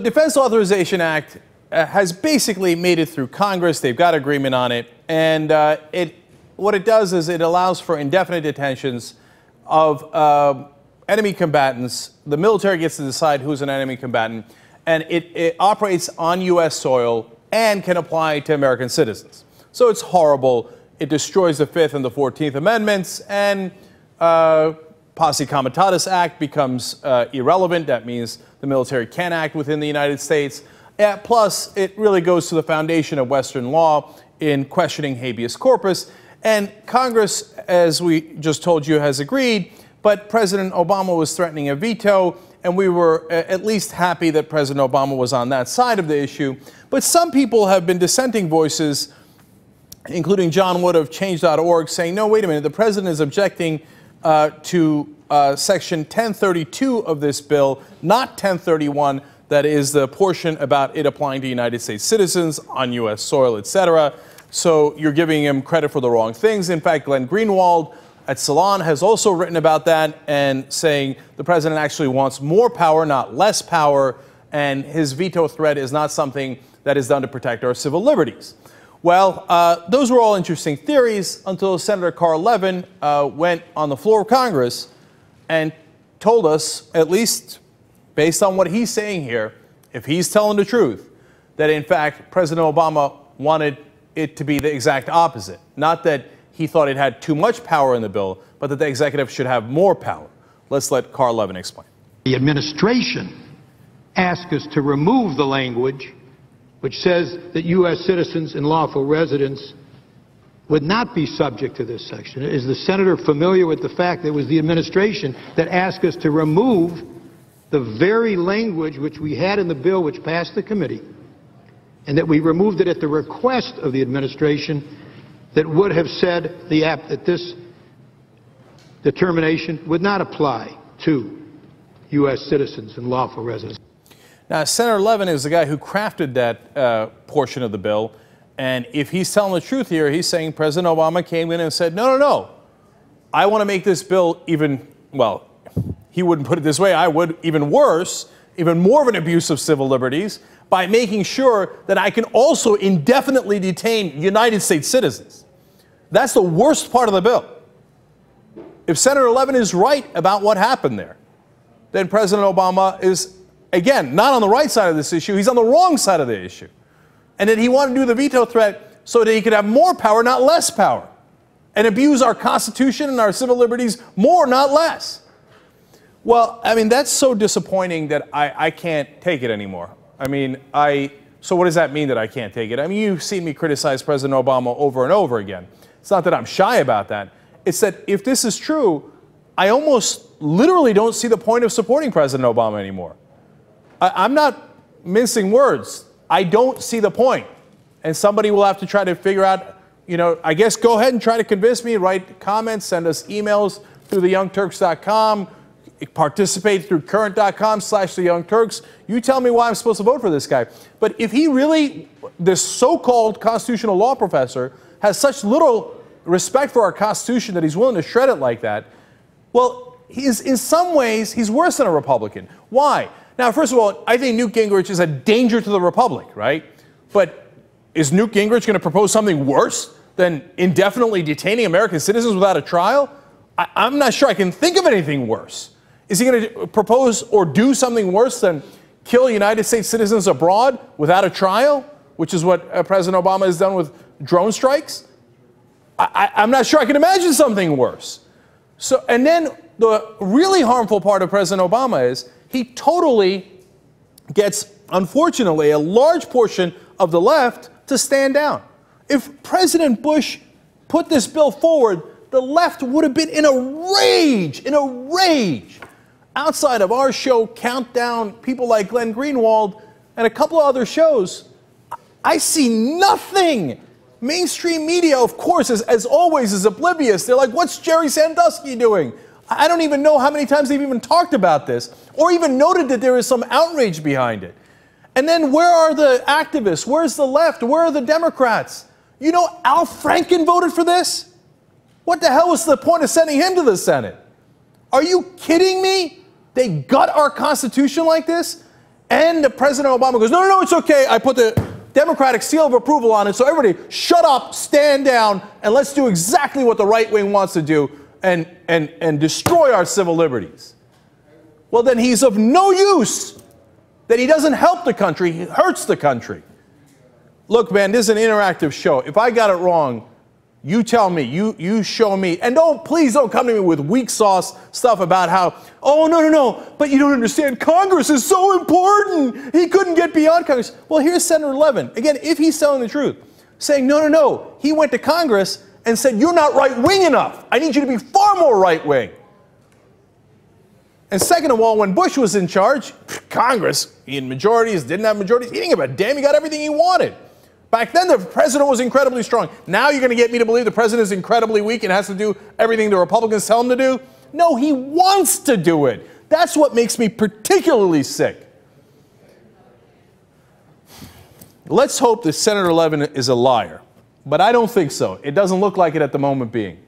The Defense Authorization Act uh, has basically made it through Congress. They've got agreement on it, and uh, it what it does is it allows for indefinite detentions of uh, enemy combatants. The military gets to decide who's an enemy combatant, and it, it operates on U.S. soil and can apply to American citizens. So it's horrible. It destroys the Fifth and the Fourteenth Amendments, and uh, Posse Comitatus Act becomes uh, irrelevant. That means the military can act within the United States. Uh, plus, it really goes to the foundation of Western law in questioning habeas corpus. And Congress, as we just told you, has agreed, but President Obama was threatening a veto, and we were uh, at least happy that President Obama was on that side of the issue. But some people have been dissenting voices, including John Wood of Change.org, saying, no, wait a minute, the president is objecting uh, to uh, Section 1032 of this bill, not 1031, that is the portion about it applying to United States citizens on U.S. soil, etc. So you're giving him credit for the wrong things. In fact, Glenn Greenwald at Salon has also written about that and saying the president actually wants more power, not less power, and his veto threat is not something that is done to protect our civil liberties. Well, uh, those were all interesting theories until Senator Carl Levin uh, went on the floor of Congress and told us, at least based on what he's saying here, if he's telling the truth, that in fact President Obama wanted it to be the exact opposite. Not that he thought it had too much power in the bill, but that the executive should have more power. Let's let Carl Levin explain. The administration asked us to remove the language which says that U.S. citizens and lawful residents would not be subject to this section. Is the senator familiar with the fact that it was the administration that asked us to remove the very language which we had in the bill which passed the committee, and that we removed it at the request of the administration that would have said the app that this determination would not apply to U.S. citizens and lawful residents. Now, Senator Levin is the guy who crafted that uh, portion of the bill. And if he's telling the truth here, he's saying President Obama came in and said, no, no, no. I want to make this bill even, well, he wouldn't put it this way, I would, even worse, even more of an abuse of civil liberties by making sure that I can also indefinitely detain United States citizens. That's the worst part of the bill. If Senator Levin is right about what happened there, then President Obama is again, not on the right side of this issue, he's on the wrong side of the issue. And that he wanted to do the veto threat so that he could have more power, not less power, and abuse our Constitution and our civil liberties more, not less. Well, I mean, that's so disappointing that I, I can't take it anymore. I mean, I, so what does that mean that I can't take it? I mean, you've seen me criticize President Obama over and over again. It's not that I'm shy about that. It's that if this is true, I almost literally don't see the point of supporting President Obama anymore. I, am not mincing words. I don't see the point. And somebody will have to try to figure out, you know, I guess go ahead and try to convince me, write comments, send us emails through theyoungturks.com, participate through current.com slash theyoungturks. You tell me why I'm supposed to vote for this guy. But if he really, this so-called constitutional law professor, has such little respect for our Constitution that he's willing to shred it like that, well, he's, in some ways, he's worse than a Republican. Why? Now, first of all, I think Newt Gingrich is a danger to the Republic, right? But is Newt Gingrich going to propose something worse than indefinitely detaining American citizens without a trial? I, am not sure I can think of anything worse. Is he going to propose or do something worse than kill United States citizens abroad without a trial, which is what uh, President Obama has done with drone strikes? I, I'm not sure I can imagine something worse. So, and then the really harmful part of President Obama is he totally gets, unfortunately, a large portion of the left to stand down. If President Bush put this bill forward, the left would have been in a rage, in a rage. Outside of our show, Countdown, people like Glenn Greenwald, and a couple of other shows, I see nothing. Mainstream media, of course, as, as always, is oblivious. They're like, what's Jerry Sandusky doing? I don't even know how many times they've even talked about this or even noted that there is some outrage behind it. And then where are the activists? Where's the left? Where are the Democrats? You know, Al Franken voted for this? What the hell was the point of sending him to the Senate? Are you kidding me? They gut our Constitution like this? And President Obama goes, no, no, no, it's okay. I put the Democratic seal of approval on it. So everybody, shut up, stand down, and let's do exactly what the right wing wants to do and, and, and destroy our civil liberties. Well, then he's of no use. That he doesn't help the country, he hurts the country. Look, man, this is an interactive show. If I got it wrong, you tell me, you, you show me. And don't, please don't come to me with weak sauce stuff about how, oh, no, no, no, but you don't understand. Congress is so important. He couldn't get beyond Congress. Well, here's Senator Levin. Again, if he's telling the truth, saying, no, no, no. He went to Congress and said, you're not right wing enough. I need you to be far more right wing. And second of all, when Bush was in charge, Congress, he had majorities, didn't have majorities, he didn't give a damn, he got everything he wanted. Back then, the president was incredibly strong. Now you're going to get me to believe the president is incredibly weak and has to do everything the Republicans tell him to do? No, he wants to do it. That's what makes me particularly sick. Let's hope that Senator Levin is a liar, but I don't think so. It doesn't look like it at the moment being.